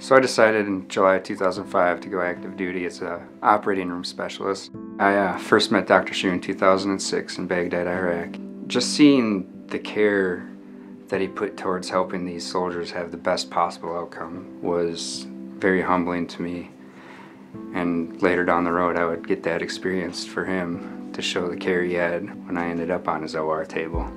So I decided in July 2005 to go active duty as an operating room specialist. I uh, first met Dr. Hsu in 2006 in Baghdad, Iraq. Just seeing the care that he put towards helping these soldiers have the best possible outcome was very humbling to me. And later down the road, I would get that experience for him to show the care he had when I ended up on his OR table.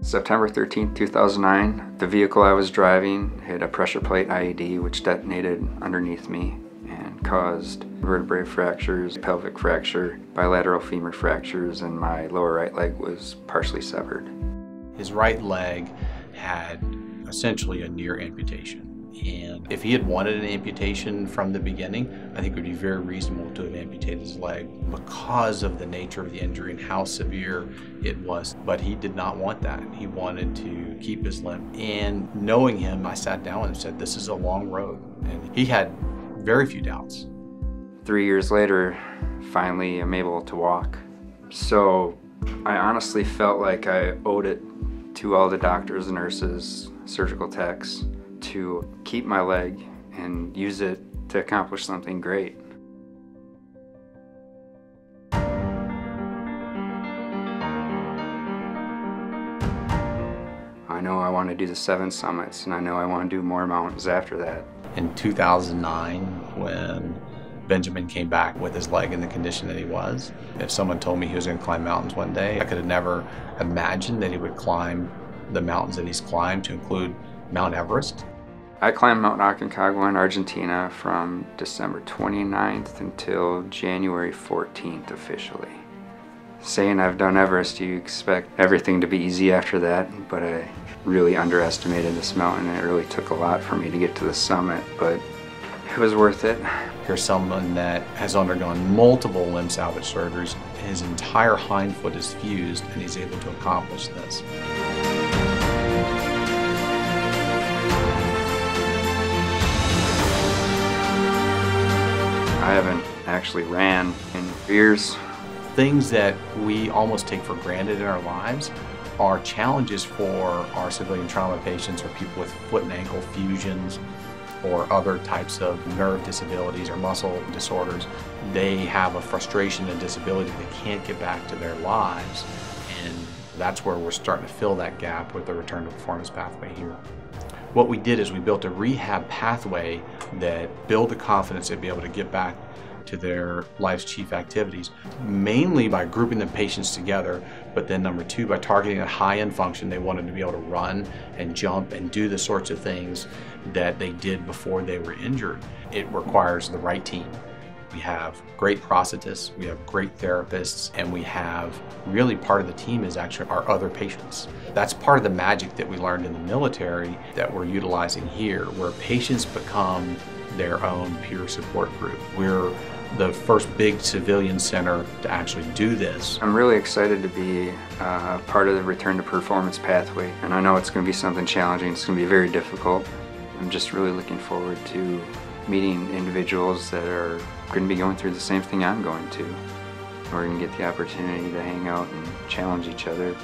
September 13, 2009, the vehicle I was driving hit a pressure plate IED which detonated underneath me and caused vertebrae fractures, pelvic fracture, bilateral femur fractures, and my lower right leg was partially severed. His right leg had essentially a near amputation. And if he had wanted an amputation from the beginning, I think it would be very reasonable to have amputated his leg because of the nature of the injury and how severe it was. But he did not want that. He wanted to keep his limb. And knowing him, I sat down and said, This is a long road. And he had very few doubts. Three years later, finally, I'm able to walk. So I honestly felt like I owed it to all the doctors, nurses, surgical techs to keep my leg and use it to accomplish something great. I know I want to do the seven summits and I know I want to do more mountains after that. In 2009, when Benjamin came back with his leg in the condition that he was, if someone told me he was going to climb mountains one day, I could have never imagined that he would climb the mountains that he's climbed, to include Mount Everest. I climbed Mount Aconcagua in Argentina from December 29th until January 14th officially. Saying I've done Everest, you expect everything to be easy after that, but I really underestimated this mountain. It really took a lot for me to get to the summit, but it was worth it. Here's someone that has undergone multiple limb salvage surgeries. His entire hind foot is fused, and he's able to accomplish this. Actually ran in years. Things that we almost take for granted in our lives are challenges for our civilian trauma patients or people with foot and ankle fusions or other types of nerve disabilities or muscle disorders. They have a frustration and disability they can't get back to their lives. And that's where we're starting to fill that gap with the return to performance pathway here. What we did is we built a rehab pathway that build the confidence to be able to get back to their life's chief activities, mainly by grouping the patients together, but then number two, by targeting a high-end function. They wanted to be able to run and jump and do the sorts of things that they did before they were injured. It requires the right team. We have great prosthetists, we have great therapists, and we have really part of the team is actually our other patients. That's part of the magic that we learned in the military that we're utilizing here, where patients become their own peer support group. We're the first big civilian center to actually do this. I'm really excited to be uh, part of the return to performance pathway, and I know it's going to be something challenging. It's going to be very difficult. I'm just really looking forward to meeting individuals that are going to be going through the same thing I'm going to. We're going to get the opportunity to hang out and challenge each other